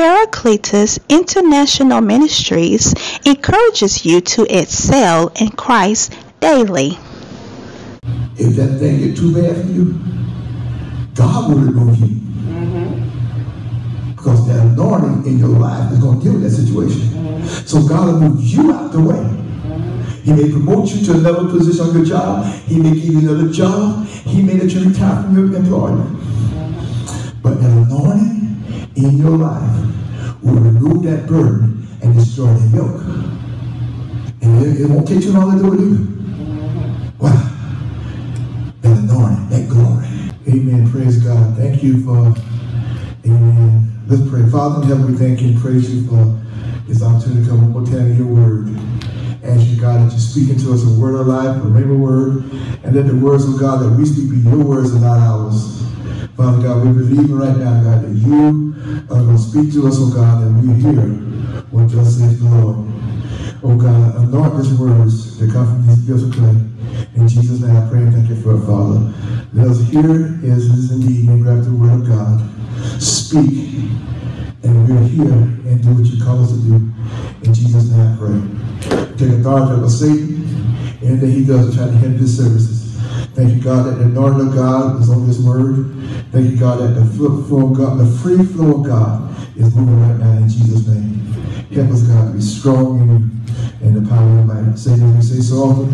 Paracletus International Ministries encourages you to excel in Christ daily. If that thing get too bad for you, God will remove you. Mm-hmm. Because the anointing in your life is going to deal with that situation. Mm-hmm. So God will move you out the way. Mm-hmm. He may promote you to another position on your job. He may give you another job. He may let you retire from your employment. But the anointing in your life will remove that burden and destroy the yoke. And it, it won't take too long to do it either. Wow. That anointing, that glory. Amen. Praise God. Thank you for, amen. Let's pray. Father in heaven, we thank you and praise you for this opportunity to come one more time in your word. Ask you, God, that you speak into us a word of life, a rhema word, and that the words of God that we speak be your words and not ours. Father God, we believe right now, God, that you are going to speak to us, oh God, and we hear what thus says the Lord. Oh God, anoint these words that come from these of clay. In Jesus' name I pray and thank you for it, Father. Let us hear as it is indeed and grab the word of God. Speak, and we'll hear and do what you call us to do. In Jesus' name I pray. Take authority over Satan, anything he does try to hinder his services. Thank you, God, that the anointing of God is on this word. Thank you, God, that the flow of God, the free flow of God is moving right now in Jesus' name. Help us, God, to be strong in you and the power of light. Say as we say so often,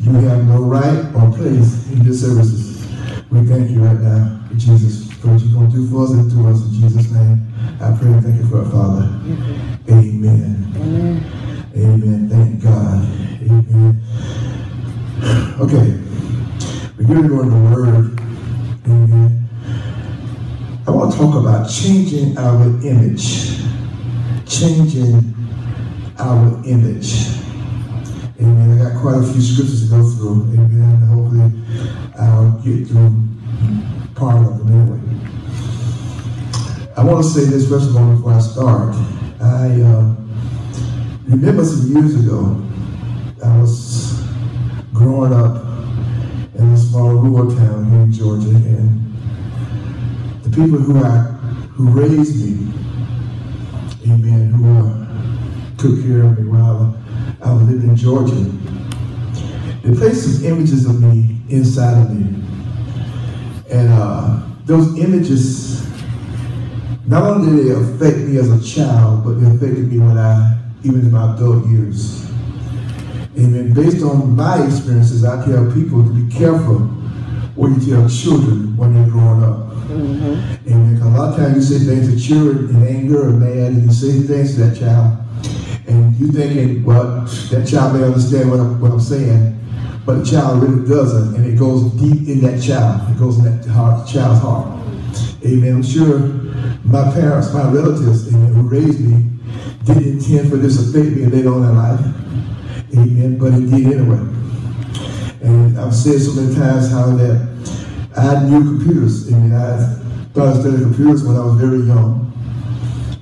you have no right or place in your services. We thank you right now, Jesus, for what you're going to do for us and to us in Jesus' name. I pray and thank you for our Father. Amen. Amen. Amen. Thank God. Amen. Okay. Going to the Word. Amen. I want to talk about changing our image. Changing our image. Amen. I got quite a few scriptures to go through. Amen. Hopefully I'll get through part of them anyway. I want to say this first of all before I start. I uh, remember some years ago, I was growing up in a small rural town here in Georgia, and the people who I who raised me, amen, who uh, took care of me while I was living in Georgia, they placed some images of me inside of me. And uh, those images, not only did they affect me as a child, but they affected me when I, even in my adult years. Amen. Based on my experiences, I tell people to be careful what you tell children when they're growing up. Mm-hmm. Amen. Because a lot of times you say things to children in anger or mad, and you say things to that child, and you thinking, well, that child may understand what I'm, what I'm saying, but the child really doesn't, and it goes deep in that child. It goes in that heart, child's heart. Amen. I'm sure my parents, my relatives, amen, who raised me, didn't intend for this to affect me later on in life. Amen. But it did anyway. And I've said so many times how that I knew computers. I mean, I started studying computers when I was very young.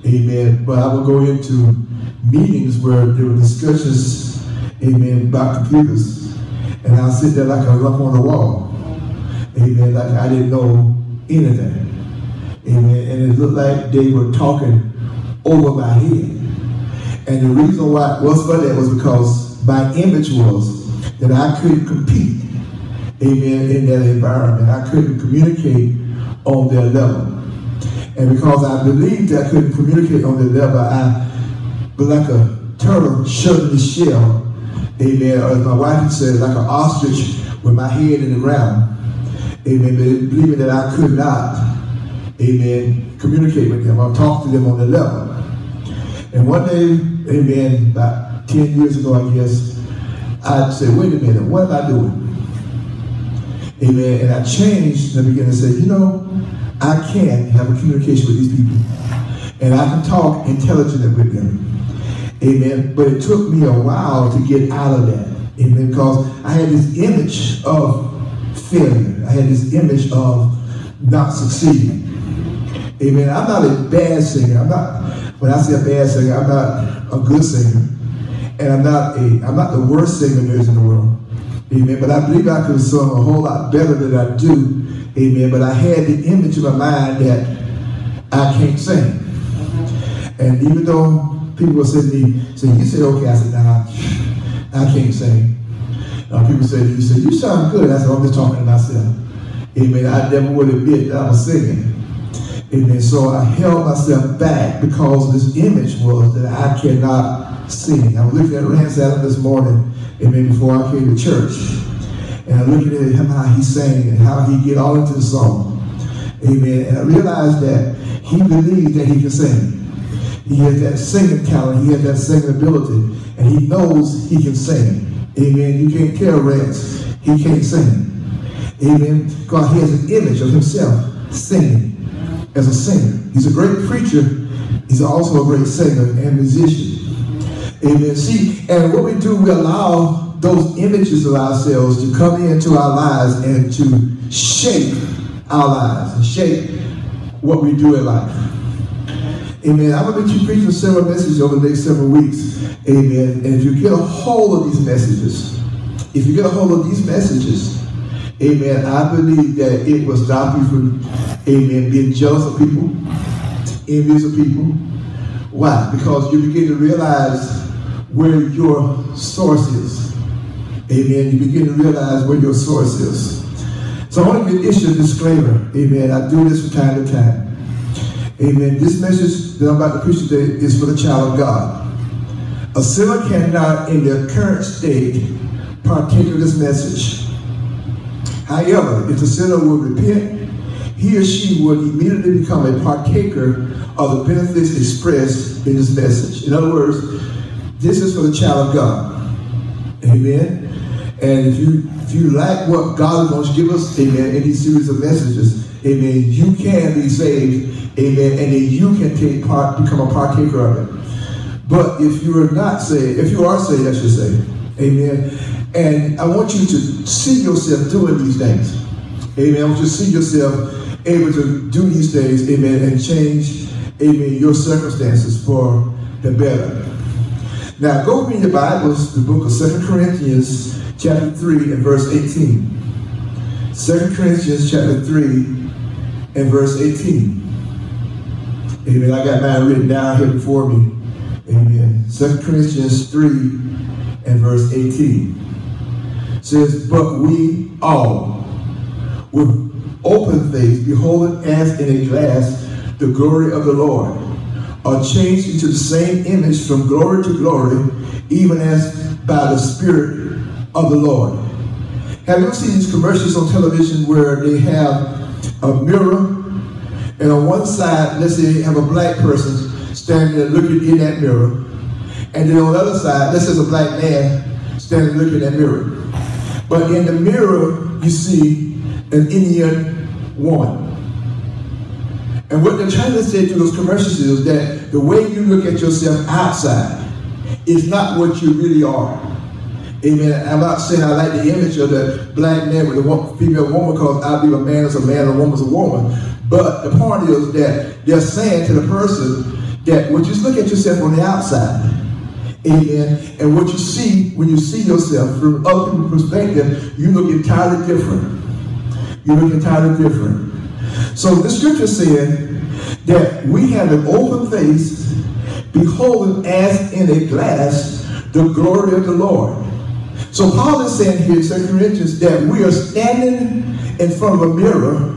Amen. But I would go into meetings where there were discussions, amen, about computers. And I'll sit there like a lump on the wall. Amen. Like I didn't know anything. Amen. And it looked like they were talking over my head. And the reason why it was for that was because my image was that I couldn't compete, amen, in that environment. I couldn't communicate on their level. And because I believed I couldn't communicate on their level, I was like a turtle shut in the shell, amen, or as my wife said, like an ostrich with my head in the ground, amen, but believing that I could not, amen, communicate with them or talk to them on their level. And one day, amen, about 10 years ago, I guess, I said, wait a minute, what am I doing? Amen. And I changed and I began to say, you know, I can have a communication with these people. And I can talk intelligently with them. Amen. But it took me a while to get out of that. Amen. Because I had this image of failure. I had this image of not succeeding. Amen. I'm not a bad singer. I'm not, when I say a bad singer, I'm not a good singer. And I'm not a, I'm not the worst singer there is in the world. Amen. But I believe I could have sung a whole lot better than I do. Amen. But I had the image in my mind that I can't sing. And even though people will say to me, say, you say okay, I said, nah, I can't sing. Uh, people say, you say, you sound good. I said, I'm just talking to myself. Amen. I never would admit that I was singing. Amen. So I held myself back because this image was that I cannot sing. I was looking at Rance Allen this morning, amen, before I came to church. And I'm looking at him, how he sang and how he get all into the song. Amen. And I realized that he believes that he can sing. He has that singing talent. He has that singing ability. And he knows he can sing. Amen. You can't tell Rance he can't sing. Amen. God, he has an image of himself singing as a singer. He's a great preacher. He's also a great singer and musician. Amen. See, and what we do, we allow those images of ourselves to come into our lives and to shape our lives and shape what we do in life. Amen. I'm going to be preaching several messages over the next several weeks. Amen. And if you get a hold of these messages, if you get a hold of these messages, Amen. I believe that it will stop you from, amen, being jealous of people, envious of people. Why? Because you begin to realize where your source is. Amen. You begin to realize where your source is. So I want to issue a disclaimer. Amen. I do this from time to time. Amen. This message that I'm about to preach today is for the child of God. A sinner cannot, in their current state, partake of this message. However, if the sinner will repent, he or she would immediately become a partaker of the benefits expressed in this message. In other words, this is for the child of God. Amen. And if you if you like what God is going to give us, amen, in these series of messages, amen, you can be saved, amen, and then you can take part, become a partaker of it. But if you are not saved, if you are saved, I should say, amen, and I want you to see yourself doing these things. Amen. I want you to see yourself able to do these things, amen, and change, amen, your circumstances for the better. Now, go read your Bibles, the book of Second Corinthians, chapter 3, and verse 18. 2 Corinthians, chapter 3, and verse 18. Amen. I got mine written down here before me. Amen. 2 Corinthians 3, and verse 18 says, But we all, with open face, beholding as in a glass the glory of the Lord, are changed into the same image from glory to glory, even as by the Spirit of the Lord. Have you seen these commercials on television where they have a mirror, and on one side, let's say you have a black person standing there looking in that mirror, and then on the other side, let's say a black man standing looking in that mirror. But in the mirror, you see an Indian woman. And what they're trying to say through those commercials is that the way you look at yourself outside is not what you really are. Amen. I'm not saying I like the image of the black man with the female woman because I believe a man is a man and a woman is a woman. But the point is that they're saying to the person that when you look at yourself on the outside, Amen. And what you see when you see yourself from other people's perspective, you look entirely different. You look entirely different. So the scripture said that we have an open face, beholding as in a glass the glory of the Lord. So Paul is saying here in 2 Corinthians that we are standing in front of a mirror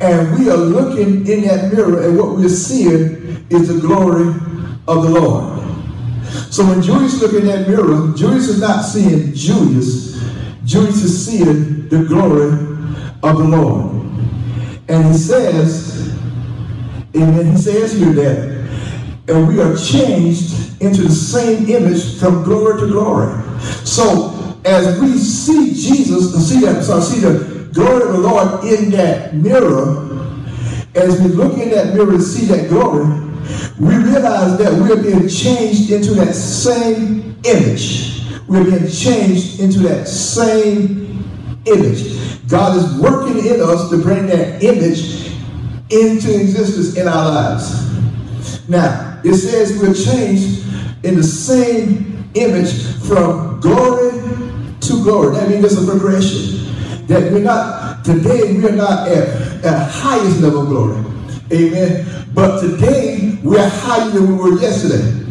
and we are looking in that mirror and what we're seeing is the glory of the Lord. So when Julius look in that mirror, Julius is not seeing Julius. Julius is seeing the glory of the Lord. And he says, and he says here that, and we are changed into the same image from glory to glory. So as we see Jesus, to see that, so see the glory of the Lord in that mirror, as we look in that mirror and see that glory, we realize that we're being changed into that same image. We're being changed into that same image. God is working in us to bring that image into existence in our lives. Now, it says we're changed in the same image from glory to glory. That means there's a progression. That we're not, today we're not at, at highest level of glory. Amen. But today mean we are higher than we were yesterday.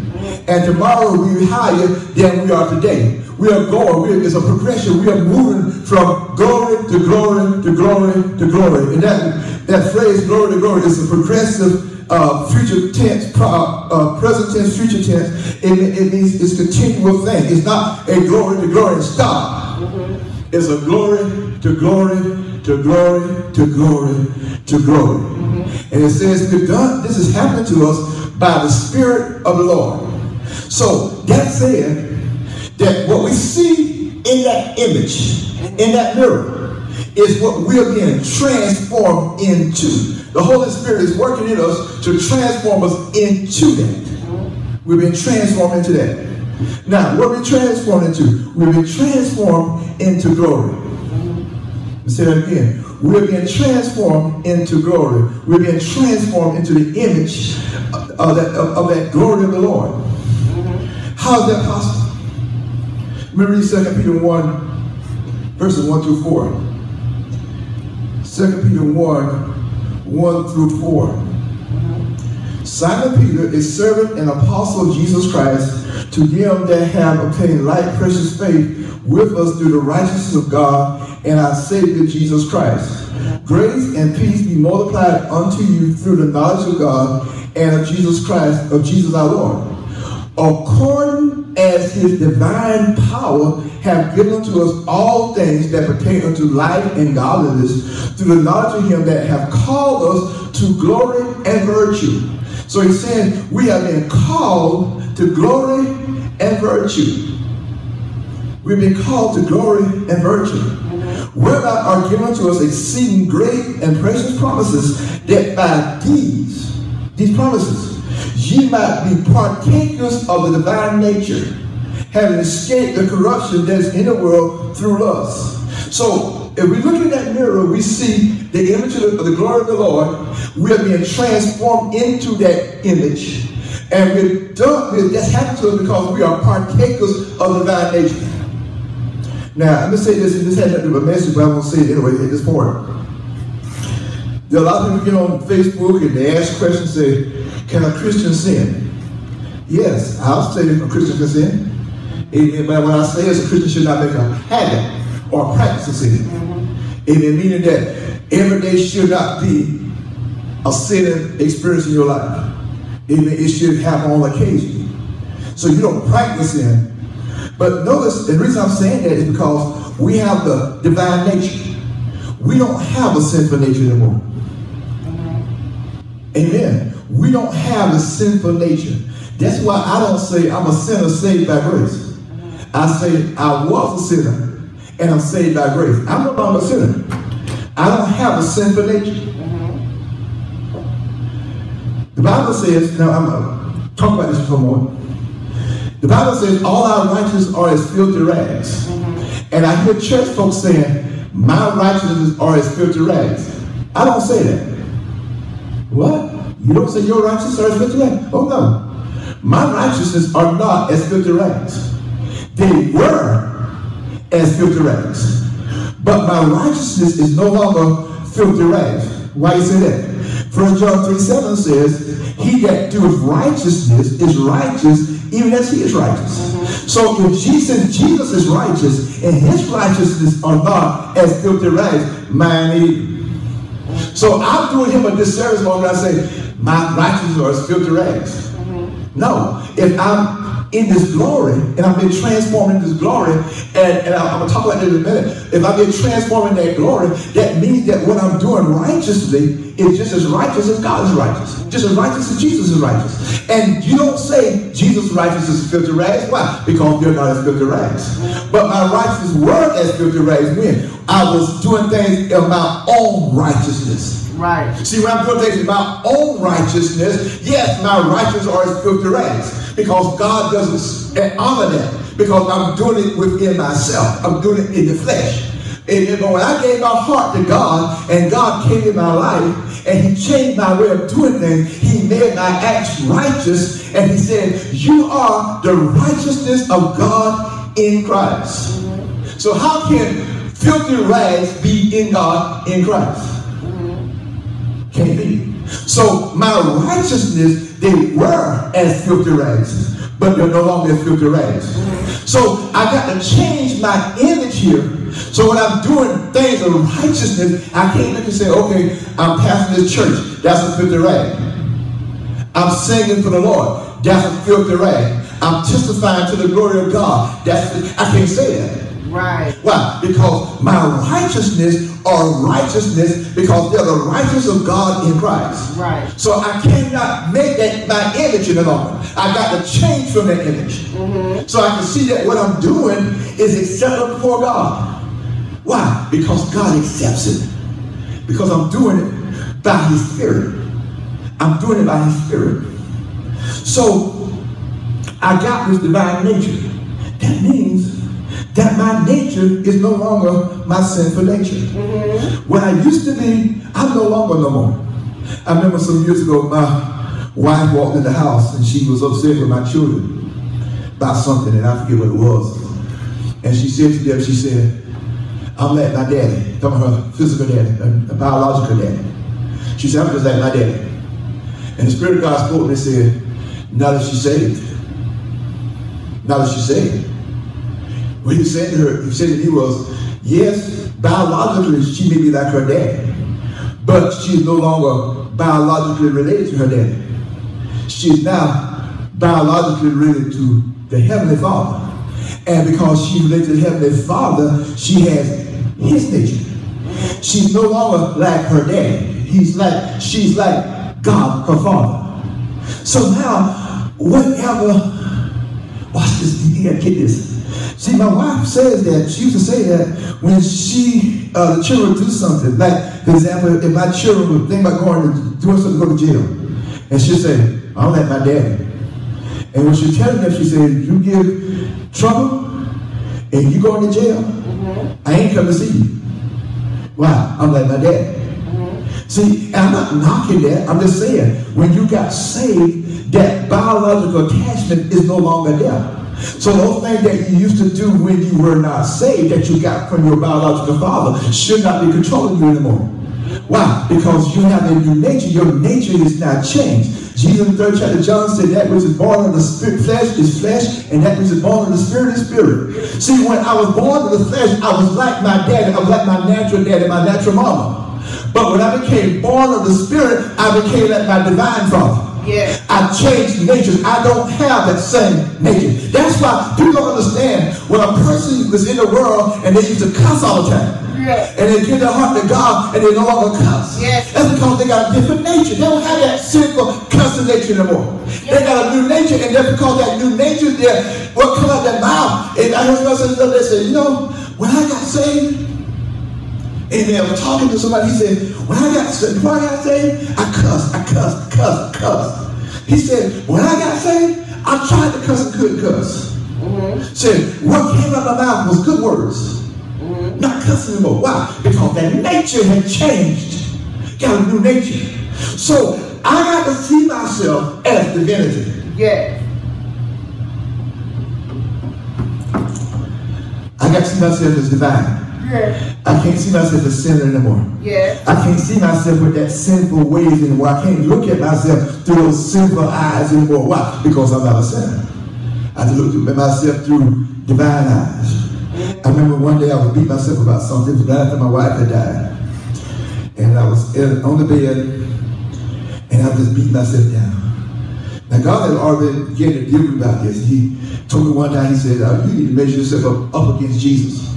And tomorrow we'll be higher than we are today. We are going, we are, it's a progression. We are moving from glory to glory to glory to glory. And that, that phrase, glory to glory, is a progressive uh, future tense, uh, uh, present tense, future tense. It, it means it's continual thing. It's not a glory to glory stop. It's a glory to glory to glory to glory to glory. And it says, this is happening to us by the Spirit of the Lord. So that said, that what we see in that image, in that mirror, is what we're being transformed into. The Holy Spirit is working in us to transform us into that. We've been transformed into that. Now, what we're we transformed into? We've been transformed into glory. Let's say that again. We're being transformed into glory. We're being transformed into the image of that, of, of that glory of the Lord. Mm-hmm. How is that possible? Let me read 2 Peter 1, verses 1 through 4. 2 Peter 1, 1 through 4. Mm-hmm. Simon Peter is servant and apostle of Jesus Christ to them that have obtained like precious faith with us through the righteousness of God and our Savior Jesus Christ. Grace and peace be multiplied unto you through the knowledge of God and of Jesus Christ, of Jesus our Lord according as his divine power have given unto us all things that pertain unto life and godliness through the knowledge of him that have called us to glory and virtue. So he's saying we have been called to glory and virtue. We've been called to glory and virtue. Whereby are given to us exceeding great and precious promises that by these, these promises, ye might be partakers of the divine nature, having escaped the corruption that's in the world through lust. So, if we look in that mirror, we see the image of the glory of the Lord. We are being transformed into that image. And we're done, that's happened to us because we are partakers of the divine nature. Now, let me say this, and this has nothing to do with a message, but I'm going to say it anyway at this point. There are a lot of people get on Facebook and they ask questions, say, can a Christian sin? Yes, I'll say a Christian can sin. Amen. But what I say is a Christian should not make a habit or practice of sin. Mm-hmm. Amen. Meaning that every day should not be a sinning experience in your life. Amen. It should happen on occasion. So you don't practice sin. But notice, the reason I'm saying that is because we have the divine nature. We don't have a sinful nature anymore. Amen. We don't have a sinful nature. That's why I don't say I'm a sinner saved by grace. I say I was a sinner and I'm saved by grace. I'm no longer a sinner. I don't have a sinful nature. Mm-hmm. The Bible says, now I'm going to talk about this for a moment. The Bible says all our righteousness are as filthy rags. Mm-hmm. And I hear church folks saying, my righteousness are as filthy rags. I don't say that. What? You don't say your righteousness are as filthy rags? Oh no. My righteousness are not as filthy rags. They were as filthy rags. But my righteousness is no longer filthy rags. Why you say that? First John 3 7 says, He that doeth righteousness is righteous even as he is righteous. So if Jesus, Jesus is righteous and his righteousness are not as filthy rags, mine is. So I'm doing him a disservice when I say, my righteousness are as filthy rags. Mm-hmm. No. If I'm in this glory and I've been transformed in this glory, and, and I'm going to talk about that in a minute. If I've been transformed in that glory, that means that what I'm doing righteously is just as righteous as God is righteous. Just as righteous as Jesus is righteous. And you don't say Jesus' righteousness is filthy rags. Why? Because you're not as filthy rags. But my righteousness were as filthy rags when I was doing things in my own righteousness. Right. See, when I'm doing things in my own righteousness, yes, my righteousness are as filthy rags. Because God doesn't eh, honor that. Because I'm doing it within myself. I'm doing it in the flesh. And but when I gave my heart to God and God came in my life and he changed my way of doing things, he made my acts righteous and he said, you are the righteousness of God in Christ. So how can filthy rags be in God in Christ? Can't be. So my righteousness they were as filthy rags, but they're no longer as filthy rags. Mm-hmm. So I got to change my image here. So when I'm doing things of righteousness, I can't look and say, okay, I'm passing this church. That's a filthy rag. I'm singing for the Lord. That's a filthy rag. I'm testifying to the glory of God. That's I can't say that. Right. Why? Because my righteousness are righteousness because they're the righteousness of God in Christ. Right. So I cannot make that my image any longer. I got to change from that image. Mm-hmm. So I can see that what I'm doing is acceptable before God. Why? Because God accepts it. Because I'm doing it by His Spirit. I'm doing it by His Spirit. So I got this divine nature. That means that my nature is no longer my sinful nature. Mm-hmm. What I used to be, I'm no longer no more. I remember some years ago, my wife walked in the house and she was upset with my children about something, and I forget what it was. And she said to them, she said, I'm like my daddy, talking about her physical daddy, a, a biological daddy. She said, I'm just like my daddy. And the Spirit of God spoke and said, now that she's saved, now that she's saved, what he said to her, he said to me was, yes, biologically she may be like her dad, but she's no longer biologically related to her dad. She's now biologically related to the Heavenly Father. And because she's related to the Heavenly Father, she has his nature. She's no longer like her dad. He's like, she's like God, her father. So now, whatever, watch this, you gotta get this. See, my wife says that, she used to say that when she, uh, the children do something, like, for example, if my children would think about going to, doing something to go to jail, and she'll say, I don't like my daddy. And when she telling them, she said, you give trouble, and you go to jail, mm-hmm. I ain't come to see you. Why? I'm like my dad. Mm-hmm. See, I'm not knocking that. I'm just saying, when you got saved, that biological attachment is no longer there. So those things that you used to do when you were not saved, that you got from your biological father, should not be controlling you anymore. Why? Because you have a new nature. Your nature is not changed. Jesus in the third chapter, John said, that which is born of the spirit, flesh is flesh, and that which is born of the spirit is spirit. See, when I was born of the flesh, I was like my dad. I was like my natural dad and my natural mama. But when I became born of the spirit, I became like my divine father. Yeah. I changed natures. I don't have that same nature. That's why people don't understand when a person was in the world and they used to cuss all the time. Yeah. And they give their heart to God and they no longer cuss. Yes. That's because they got a different nature. They don't have that sinful cussing nature anymore. They got a new nature, and that's because that new nature there, what comes out their mouth. And I heard somebody say, they said, you know, when I got saved, and I was talking to somebody, he said, when I got saved, before I got saved, I cussed, I cussed, cussed, cussed. He said, when I got saved, I tried to cuss and couldn't cuss. Mm-hmm. Said, what came out of my mouth was good words. Mm-hmm. Not cussing anymore. Why? Because that nature had changed. Got a new nature. So I got to see myself as divinity. Yeah. I got to see myself as divine. Yeah. I can't see myself as a sinner anymore. Yeah. I can't see myself with that sinful ways anymore. I can't look at myself through those sinful eyes anymore. Why? Because I'm not a sinner. I have to look at myself through divine eyes. I remember one day I was beating myself about something. It was right after my wife had died. And I was on the bed and I was just beating myself down. Now God had already begun to deal with about this. He told me one time, he said, oh, you need to measure yourself up, up against Jesus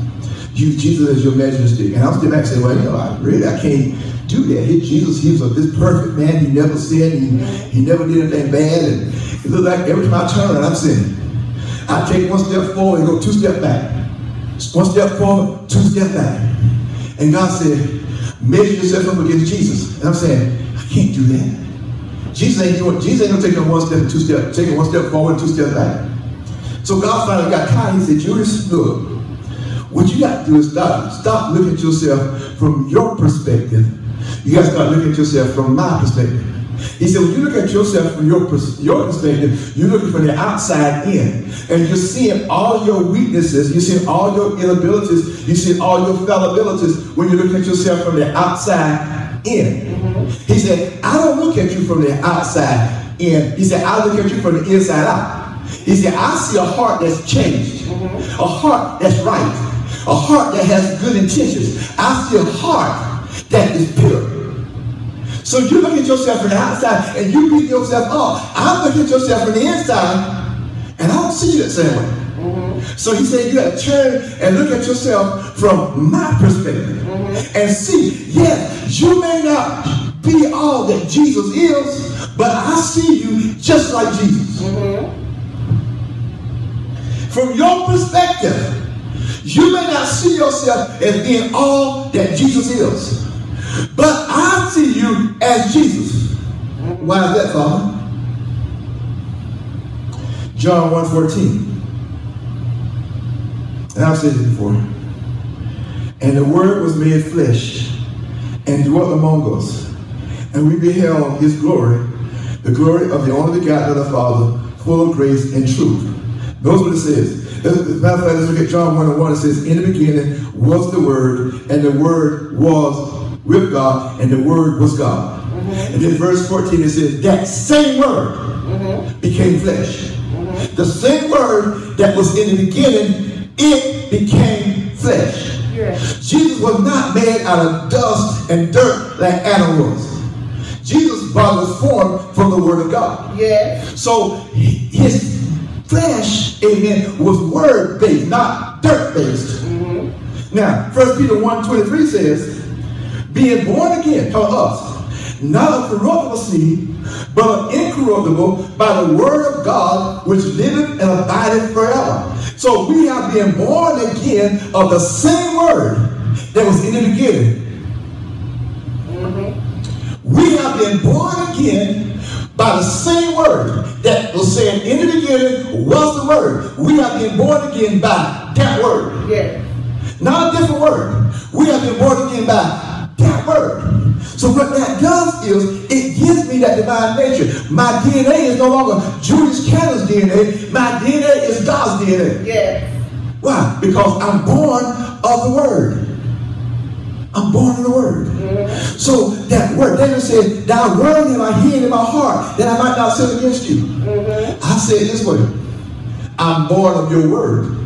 use Jesus as your measuring stick. And I'm still back saying, well, you know, I really, I can't do that. He, Jesus, he was a, this perfect man. He never sinned. He, he never did anything bad. And it looked like every time I turn I'm sinning. I take one step forward and go two steps back. One step forward, two steps back. And God said, measure yourself up against Jesus. And I'm saying, I can't do that. Jesus ain't doing, Jesus ain't gonna take one step two steps, taking one step forward two steps back. So God finally got tired. He said, Julius, look, what you got to do is stop, stop looking at yourself from your perspective. You got to start looking at yourself from my perspective. He said, when you look at yourself from your, your perspective, you're looking from the outside in. And you're seeing all your weaknesses, you're seeing all your inabilities, you're seeing all your fallibilities when you're looking at yourself from the outside in. He said, I don't look at you from the outside in. He said, I look at you from the inside out. He said, I see a heart that's changed, a heart that's right, a heart that has good intentions. I see a heart that is pure. So you look at yourself from the outside and you beat yourself up. I look at yourself from the inside and I don't see you that same way. So he said, you have to turn and look at yourself from my perspective mm-hmm. and see, yes, you may not be all that Jesus is, but I see you just like Jesus. Mm-hmm. From your perspective, you may not see yourself as being all that Jesus is, but I see you as Jesus. Why is that, Father? John 1 14. And I've said this before. And the word was made flesh and dwelt among us. And we beheld his glory, the glory of the only begotten of the Father, full of grace and truth. Notice what it says. As a matter of fact, let's look at John 1 and 1. It says, In the beginning was the Word, and the Word was with God, and the Word was God. Mm-hmm. And then verse 14 it says, That same Word mm-hmm. became flesh. Mm-hmm. The same Word that was in the beginning it became flesh. Yes. Jesus was not made out of dust and dirt like Adam was. Jesus' body was formed from the Word of God. Yes. So his flesh, amen, was word based, not dirt based. Mm-hmm. Now, 1 Peter 1 23 says, being born again, to us, not of corruptible seed, but incorruptible by the word of God, which liveth and abideth forever. So we have been born again of the same word that was in the beginning. Mm-hmm. We have been born again by the same word that was said in the beginning was the word. We have been born again by that word. Yeah. Not a different word. We have been born again by that word. So what that does is it gives me that divine nature. My DNA is no longer Julius Cannon's DNA. My DNA is God's DNA. Yes. Why? Because I'm born of the word. I'm born of the word. So that word, David said, Thy word have I hid in my heart that I might not sin against you. I said this way. I'm born of your word.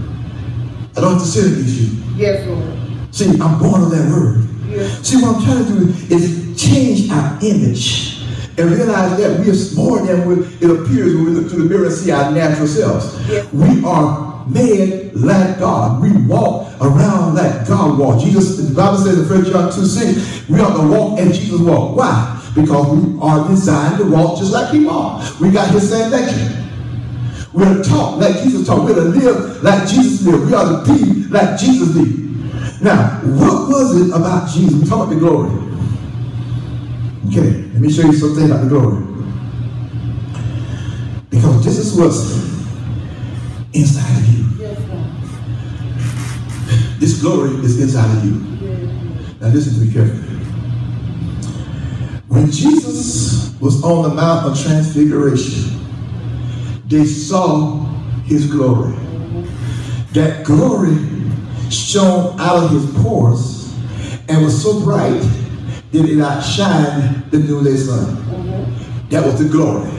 I don't have to sin against you. Yes, Lord. See, I'm born of that word. See, what I'm trying to do is change our image and realize that we are more than what it appears when we look through the mirror and see our natural selves. We are made like God. We walk around like God walks. Jesus, the Bible says in 1 John 2 6, we are to walk as Jesus walked. Why? Because we are designed to walk just like he walked. We got his same nature. We're to talk like Jesus talked. We're to live like Jesus lived. We are to be like Jesus lived. Now, what was it about Jesus? We talk about the glory. Okay, let me show you something about the glory. Because this is what's inside of you. This glory is inside of you. Now listen to me carefully. When Jesus was on the Mount of Transfiguration, they saw his glory. That glory shone out of his pores and was so bright that it outshined the noonday sun. Mm-hmm. That was the glory.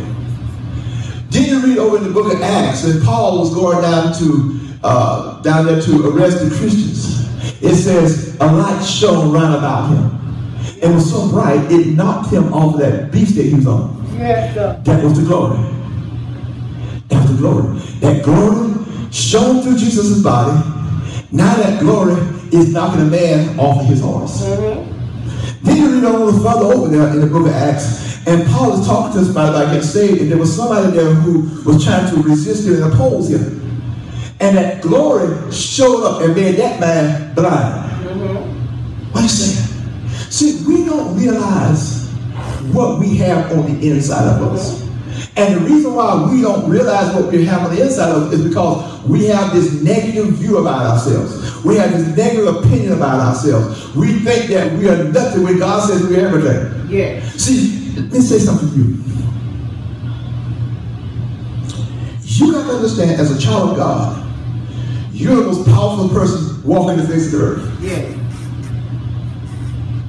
Then you read over in the book of Acts when Paul was going down to uh, down there to arrest the Christians. It says a light shone round about him. It was so bright it knocked him off of that beast that he was on. Yes, that was the glory. That was the glory. That glory shone through Jesus' body now that glory is knocking a man off of his horse. Mm-hmm. Then you read on further over there in the book of Acts, and Paul is talking to us about getting said, and there was somebody there who was trying to resist him and oppose him. And that glory showed up and made that man blind. Mm-hmm. What are you saying? See, we don't realize what we have on the inside of us. And the reason why we don't realize what we have on the inside of us is because we have this negative view about ourselves. We have this negative opinion about ourselves. We think that we are nothing when God says we're everything. Yeah. See, let me say something to you. You got to understand, as a child of God, you're the most powerful person walking the face of the earth. Yeah.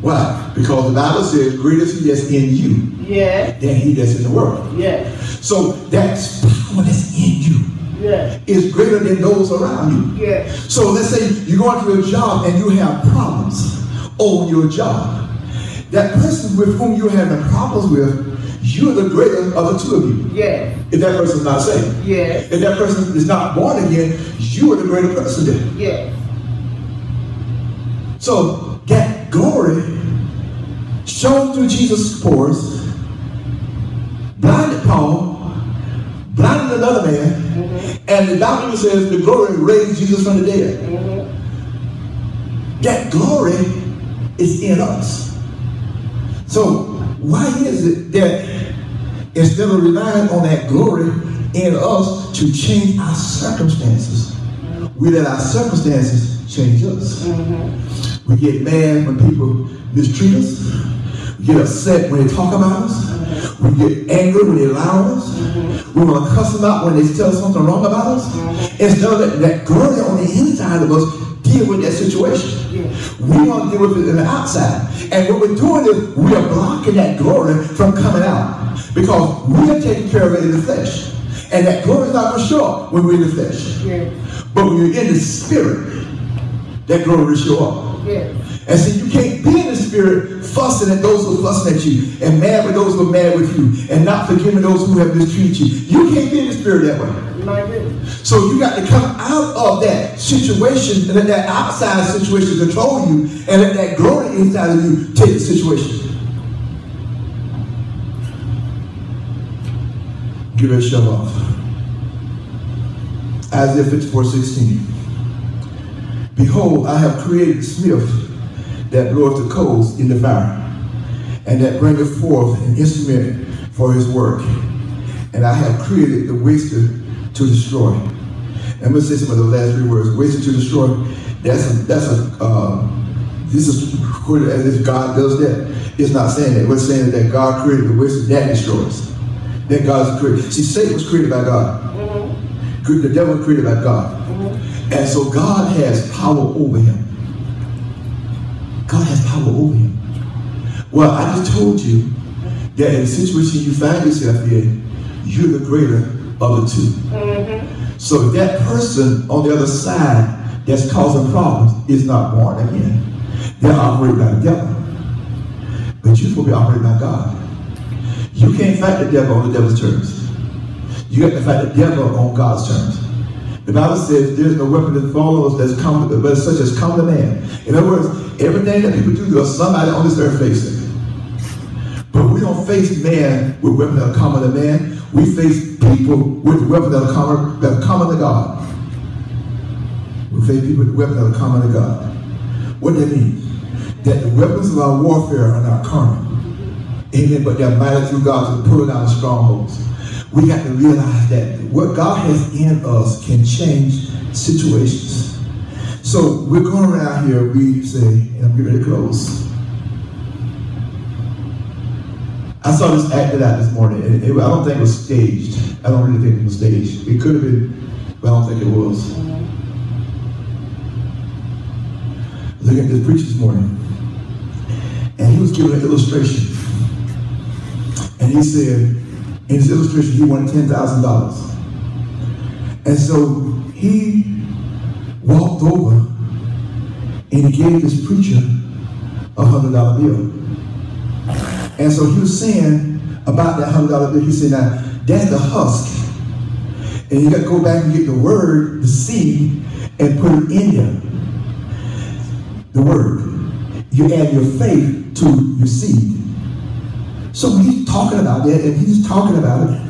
Why? Because the Bible says, greater is he that's in you yeah. than he that's in the world. Yeah. So that's power that's in you. yeah. Is greater than those around you. Yeah. So let's say you go into a job and you have problems on your job. That person with whom you're having problems with, you're the greater of the two of you. Yes. If that person is not saved. Yes. If that person is not born again, you are the greater person then. Yes. So that glory shown through Jesus' pores blinded Paul, blinded another man, mm-hmm. and the doctor says the glory raised Jesus from the dead. Mm-hmm. That glory is in us. So why is it that instead of relying on that glory in us to change our circumstances, we let our circumstances change us? Mm-hmm. We get mad when people mistreat us. We get upset when they talk about us. Mm-hmm. We get angry when they lie on us. Mm-hmm. We want to cuss them out when they tell us something wrong about us. Instead of letting that glory on the inside of us deal with that situation. We want to deal with it in the outside. And what we're doing is we are blocking that glory from coming out. Because we are taking care of it in the flesh. And that glory is not going to show up when we're in the flesh. Yes. But when you're in the spirit, that glory will show up. Yes. And see, you can't be in the spirit fussing at those who are fussing at you, and mad with those who are mad with you, and not forgiving those who have mistreated you. You can't be in the spirit that way. So you got to come out of that situation and let that outside situation control you, and let that glory inside of you take the situation. Give it a shove off. Isaiah 54 16. Behold, I have created the smith that bloweth the coals in the fire, and that bringeth forth an instrument for his work. And I have created the waster to destroy. I'm to say some of the last three words. Waster to destroy. That's a, that's a, uh, this is as if God does that. It's not saying that. We're saying that God created the wisdom that destroys. That God's created. See, Satan was created by God. The devil was created by God. And so God has power over him. God has power over him. Well, I just told you that in the situation you find yourself in, you're the greater of the 2 mm-hmm. So if that person on the other side that's causing problems is not born again, they're operating by the devil. But you're supposed to be operating by God. You can't fight the devil on the devil's terms. You got to fight the devil on God's terms. The Bible says there's no weapon that follows that's common, but such as common to man. In other words, everything that people do, there's somebody on this earth facing. But we don't face man with weapons that are common to man. We face people with weapons that are common, that to God. We face people with weapons that are common to God. What does that mean? That the weapons of our warfare are not carnal. Amen. But they're mighty through God to pull down strongholds. We got to realize that what God has in us can change situations. So we're going around here, we say, and I'm getting ready to close. I saw this acted out this morning, and it, I don't think it was staged. I don't really think it was staged. It could have been, but I don't think it was. Looking at this preacher this morning, and he was giving an illustration. And he said, in his illustration, he won $10,000. And so he walked over and he gave this preacher a $100 bill. And so he was saying about that $100 bill, he said, now, that's the husk. And you got to go back and get the word, the seed, and put it in there. The word. You add your faith to your seed. So he's talking about that, and he's talking about it.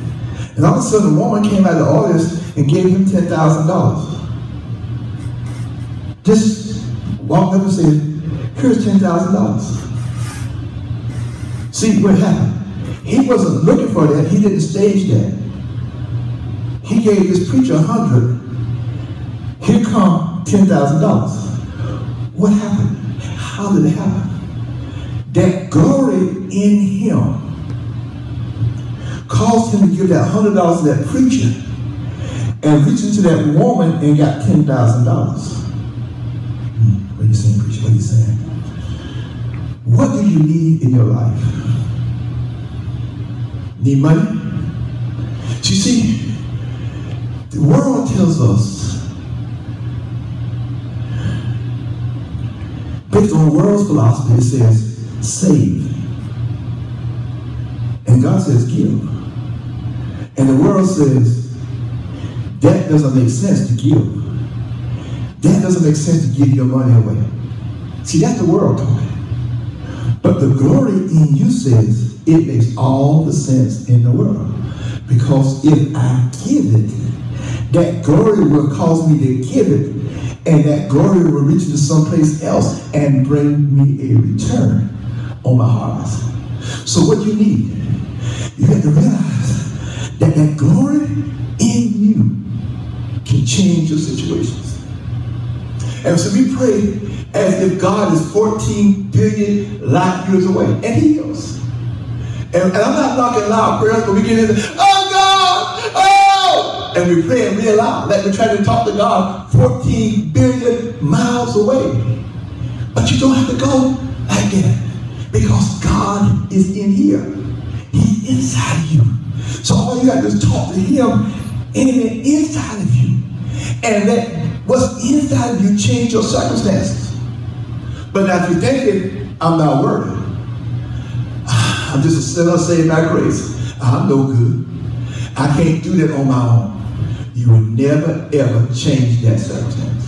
And all of a sudden, a woman came out of the audience and gave him $10,000. Just walked up and said, here's $10,000. See what happened? He wasn't looking for that. He didn't stage that. He gave this preacher a hundred. Here come $10,000. What happened? How did it happen? That glory in him caused him to give that hundred dollars to that preacher and reach into that woman and got ten thousand dollars. What do you need in your life? Need money? You see, the world tells us, based on the world's philosophy, it says save. And God says give. And the world says that doesn't make sense to give. That doesn't make sense to give your money away. See, that's the world talking. But the glory in you says it makes all the sense in the world. Because if I give it, that glory will cause me to give it, and that glory will reach to someplace else and bring me a return on my harvest. So what you need, you have to realize that that glory in you can change your situations. And so we pray as if God is 14 billion light years away. And he is. And, and I'm not knocking loud prayers, but we get in, oh God, oh! And we pray and real loud, like we're trying to talk to God 14 billion miles away. But you don't have to go like that. Because God is in here. He's inside of you. So all you got to do is talk to him in the inside of you. And let what's inside of you change your circumstances. But now if you're thinking, I'm not worthy. I'm just a sinner saved by grace. I'm no good. I can't do that on my own. You will never, ever change that circumstance.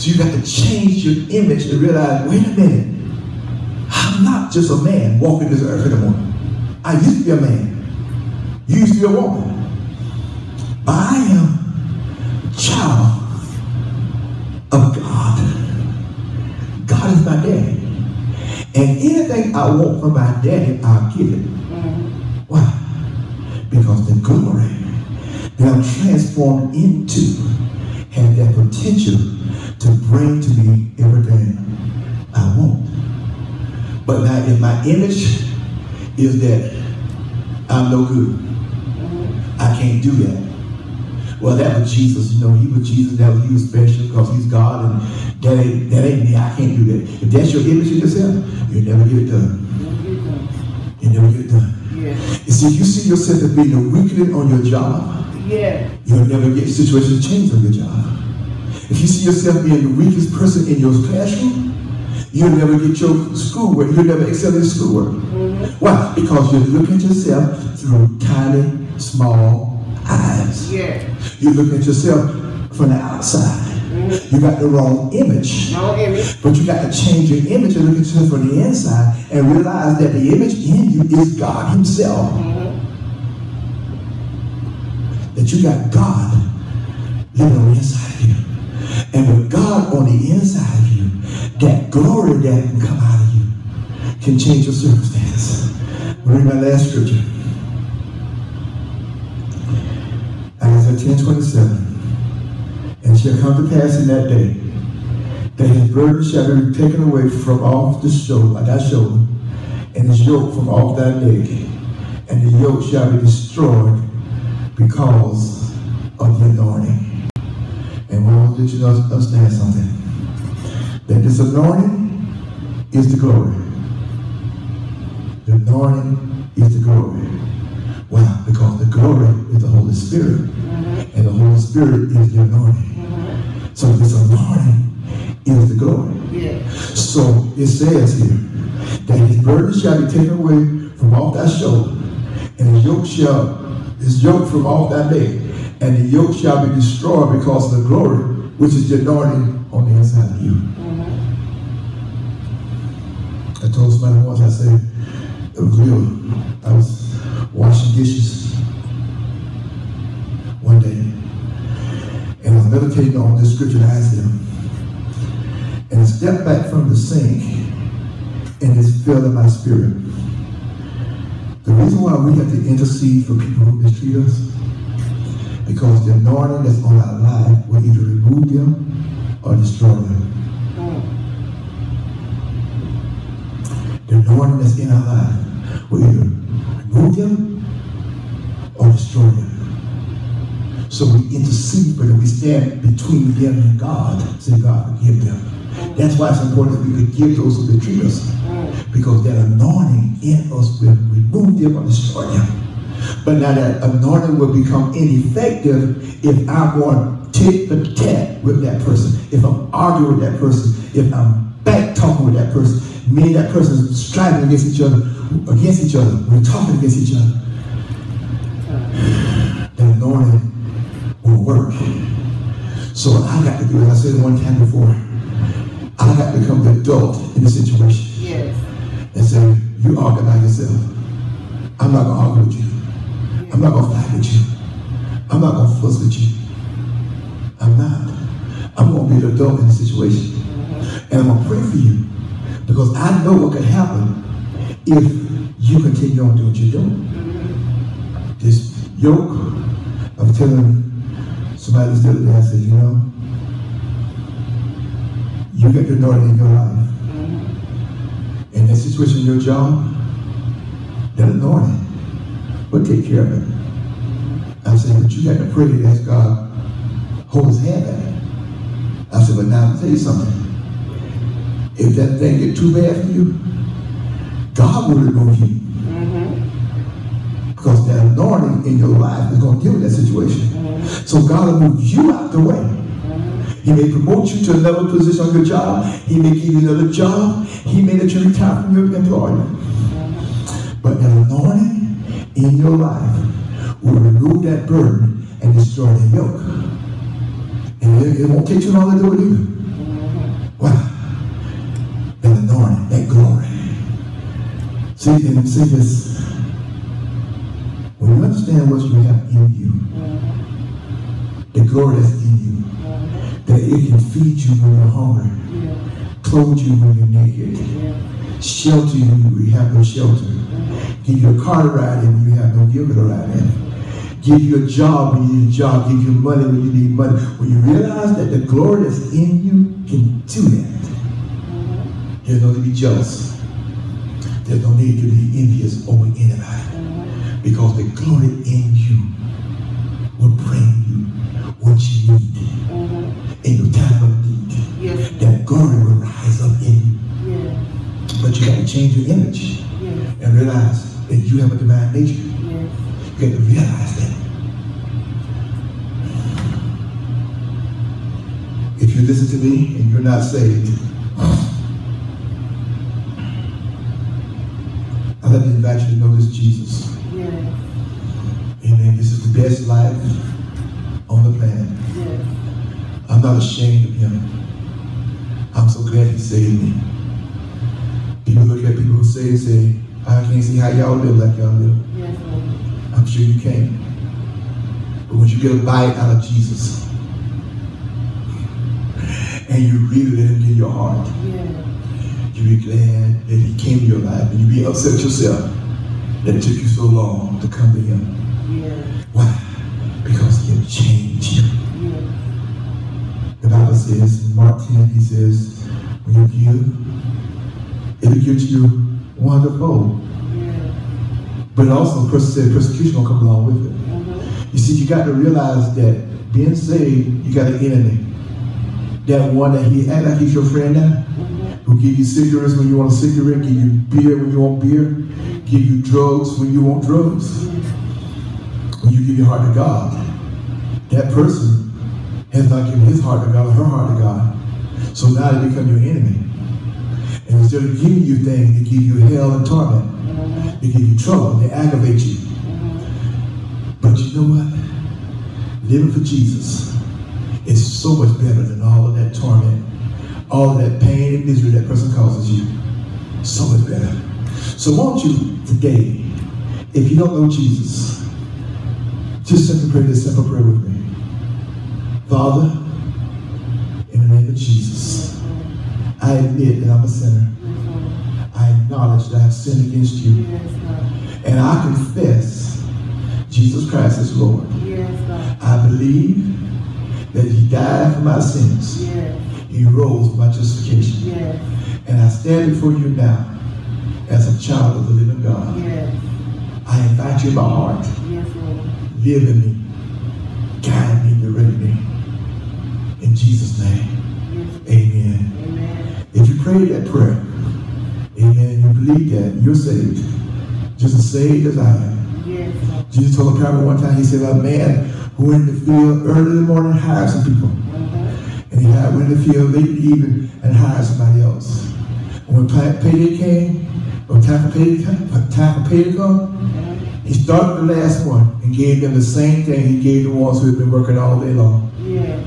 So you got to change your image to realize, wait a minute. I'm not just a man walking this earth anymore. I used to be a man. You used to be a woman. But I am a child of God. My daddy. And anything I want from my daddy, I'll give it. Mm-hmm. Why? Because the glory that I'm transformed into has that potential to bring to me everything I want. But now if my image is that I'm no good, mm-hmm. I can't do that. Well, that was Jesus. You know, he was Jesus. That was he was special because he's God, and that ain't that ain't me. I can't do that. If that's your image of yourself, you'll never get it done. You never get it done. Yeah. You see, you see yourself as being a weakling on your job, Yeah. you'll never get situations changed on your job. If you see yourself being the weakest person in your classroom, you'll never get your schoolwork. You'll never excel in schoolwork. Mm-hmm. Why? Because you're looking at yourself through tiny, small eyes. Yeah. You're looking at yourself from the outside. You got the wrong image. No image. But you got to change your image and look at yourself from the inside and realize that the image in you is God Himself. Mm-hmm. That you got God living on the inside of you. And with God on the inside of you, that glory that can come out of you can change your circumstance. Read my last scripture. Isaiah 10 27. And shall come to pass in that day that his burden shall be taken away from off the shoulder, thy shoulder, and his yoke from off thy neck, and the yoke shall be destroyed because of the anointing. And we want to you know- understand something. That this anointing is the glory. The anointing is the glory. Why? Because the glory is the Holy Spirit. And the Holy Spirit is the anointing. So this anointing is the glory. So it says here that his burden shall be taken away from off thy shoulder, and his yoke shall his yoke from off thy neck, and the yoke shall be destroyed because of the glory which is the anointing on the inside of you. Mm-hmm. I told somebody once, I said, it was real. I was washing dishes one day, and was meditating on this scripture I asked them and I stepped back from the sink and it fell in my spirit. The reason why we have to intercede for people who mistreat us, because the anointing that's on our life will either remove them or destroy them. The anointing that's in our life will either remove them or destroy them. So we intercede for them. We stand between them and God. Say, God, forgive them. That's why it's important that we forgive those who betray us. Because that anointing in us will remove them or destroy them. But now that anointing will become ineffective if I'm going tit for tat with that person, if I'm arguing with that person, if I'm back talking with that person, me and that person striving against each other, against each other, we're talking against each other. The anointing will work. So I got to do it. I said it one time before. I got to become the adult in the situation. Yes. And say, you argue by yourself. I'm not gonna argue with you. I'm not gonna fight with you. I'm not gonna fuss with you. I'm not. I'm gonna be the adult in the situation. And I'm gonna pray for you. Because I know what could happen if you continue on doing what you're doing. This yoke of telling somebody this the other I said, you know, you get the anointing in your life. In that situation in your job, that anointing will take care of it. I said, but you got to pray and ask God, hold his hand back. I said, but now I'll tell you something. If that thing get too bad for you, God will remove you. Mm-hmm. Because that anointing in your life is going to deal with that situation. Mm-hmm. So God will move you out the way. Mm-hmm. He may promote you to another position on your job. He may give you another job. He may let you retire from your employment. But that anointing in your life will remove that burden and destroy the yoke. And it, it won't take you long to do it either. Wow. Anointing, that glory. See, and see this. When you understand what you have in you, the glory that's in you, that it can feed you when you're hungry, clothe you when you're naked, shelter you when you have no shelter, give you a car ride when you have no vehicle to ride in, give you a job when you need a job, give you money when you need money. When you realize that the glory that's in you can do that, there's no need to be jealous. There's no need to be envious over anybody. Because the glory in you will bring you what you need mm-hmm. in your time of need. Yes. That glory will rise up in you. Yes. But you got to change your image Yes. and realize that you have a divine nature. You got to realize that. If you listen to me and you're not saved, Invite you to know this Jesus. Yes. Amen. This is the best life on the planet. Yes. I'm not ashamed of him. I'm so glad he saved me. People look at people who say say, I can't see how y'all live like y'all live. Yes, I'm sure you can. But when you get a bite out of Jesus and you really let him in your heart. You be glad that he came to your life and you be upset yourself that it took you so long to come to him. Yes. Why? Because he had changed you. Yes. The Bible says in Mark 10, he says, when you give, it'll give you wonderful. Yes. But also, persecution will come along with it. Mhm. You see, you got to realize that being saved, you got an enemy. That one that he act like he's your friend now. Give you cigarettes when you want a cigarette, give you beer when you want beer, give you drugs when you want drugs. When you give your heart to God, that person has not given his heart to God or her heart to God. So now they become your enemy. And instead of giving you things, they give you hell and torment. They give you trouble. They aggravate you. But you know what? Living for Jesus is so much better than all of that torment, all that pain and misery that person causes you. So much better. So won't you today, if you don't know Jesus, just simply pray this simple prayer with me. Father, in the name of Jesus, I admit that I'm a sinner. I acknowledge that I've sinned against you. And I confess Jesus Christ is Lord. I believe that He died for my sins. He rose by justification. Yes. And I stand before you now as a child of the living God. Yes. I invite you in my heart. Yes, Live in me. Guide me, direct me. In Jesus' name, amen. Amen. If you prayed that prayer, amen, you believe that you're saved, just as saved as I am. Yes, Jesus told a parable one time. He said, a man who went in the field early in the morning hired some people. He hired went in the field late in the evening and hired somebody else. When payday came, or time for payday, uh, time for payday come, he started the last one and gave them the same thing he gave the ones who had been working all day long. Yeah.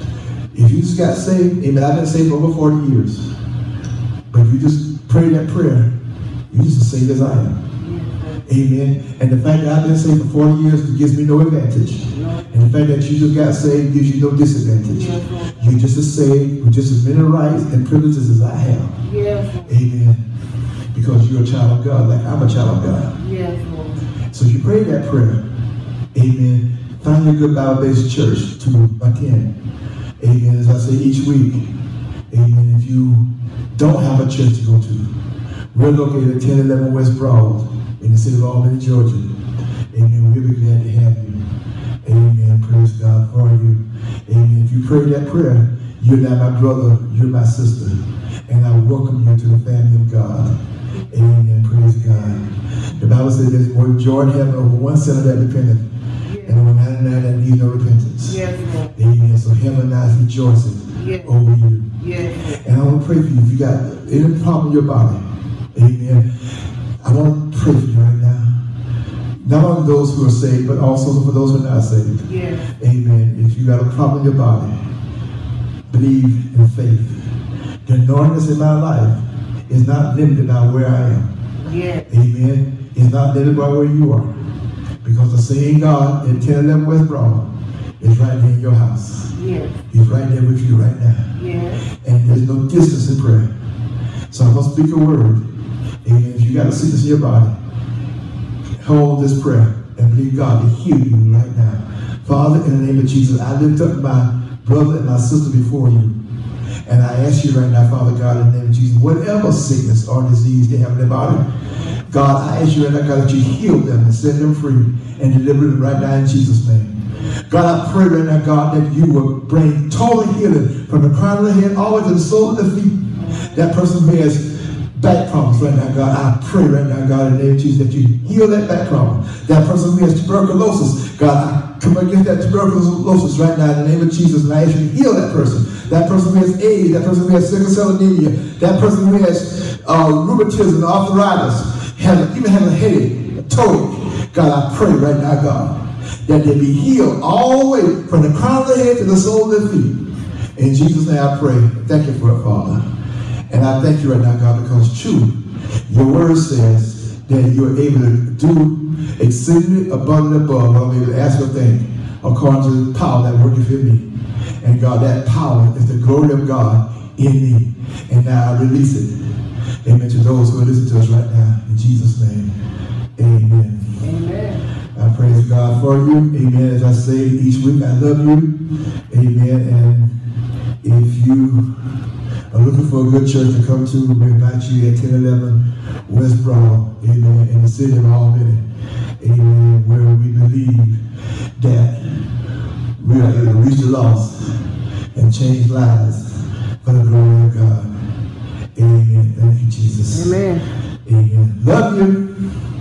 If you just got saved, amen, I've been saved for over 40 years. But if you just pray that prayer, you just as saved as I am. Amen. And the fact that I've been saved for 40 years gives me no advantage. And the fact that you just got saved gives you no disadvantage. You're just as saved with just as many rights and privileges as I have. Yes. Amen. Because you're a child of God, like I'm a child of God. Yes, Lord. So if you pray that prayer, amen, find your good Bible-based church to attend. Amen. As I say each week, amen, if you don't have a church to go to, we're located at 1011 West Broad in the city of Albany, Georgia. Amen. We'll be glad to have you. Amen. Praise God for you. Amen. If you pray that prayer, you're not my brother, you're my sister. And I welcome you to the family of God. Amen. Praise God. The Bible says there's more joy in heaven over one sinner that repenteth and over 99 that need no repentance. Yes. Amen. So heaven now is rejoicing Yes. over you. Yes. And I want to pray for you. If you got any problem in your body, amen. I want to pray for you right now. Not only those who are saved, but also for those who are not saved. Yes. Amen. If you got a problem in your body, believe in faith. The that's in my life is not limited by where I am. Yes. Amen. It's not limited by where you are. Because the same God in 1011 West Broad is right there in your house. Yes. He's right there with you right now. Yes. And there's no distance in prayer. So I'm going to speak a word. Amen. If you got a sickness in your body, hold this prayer and believe God to heal you right now. Father, in the name of Jesus, I lift up my brother and my sister before you. And I ask you right now, Father God, in the name of Jesus, whatever sickness or disease they have in their body, God, I ask you right now, God, that you heal them and set them free and deliver them right now in Jesus' name. God, I pray right now, God, that you will bring total healing from the crown of the head all the way to the sole of the feet. That person who has back problems right now, God, I pray right now, God, in the name of Jesus, that you heal that back problem. That person who has tuberculosis, God, I come against that tuberculosis right now in the name of Jesus, and I ask you to heal that person. That person who has AIDS, that person who has sickle cell anemia, that person who has uh, rheumatism, arthritis, have, even have a headache, a toe. God, I pray right now, God, that they be healed all the way from the crown of the head to the sole of their feet. In Jesus' name I pray. Thank you for it, Father. And I thank you right now, God, because true, your word says that you are able to do exceedingly abundantly above I'm able to ask or think, according to the power that worketh in me. And God, that power is the glory of God in me. And now I release it. Amen to those who are listening to us right now. In Jesus' name. Amen. Amen. I praise God for you. Amen. As I say each week, I love you. Amen. And if you are looking for a good church to come to, we invite you at 1011 West Broad, amen, in the city of Albany, amen, where we believe that we are able to reach the lost and change lives for the glory of God. Amen. Thank you, Jesus. Amen. Amen. Love you.